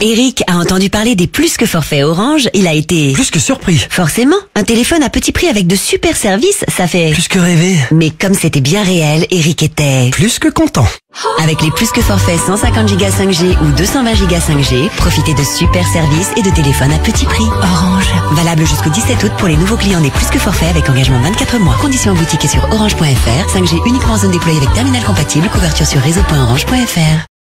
Eric a entendu parler des plus que forfaits Orange, il a été... Plus que surpris. Forcément, un téléphone à petit prix avec de super services, ça fait... Plus que rêver. Mais comme c'était bien réel, Eric était... Plus que content. Avec les plus que forfaits 150 Go 5G ou 220 Go 5G, profitez de super services et de téléphones à petit prix. Orange. Valable jusqu'au 17 août pour les nouveaux clients des plus que forfaits avec engagement 24 mois. Conditions en boutique et sur orange.fr. 5G uniquement en zone déployée avec terminal compatible. Couverture sur réseau.orange.fr.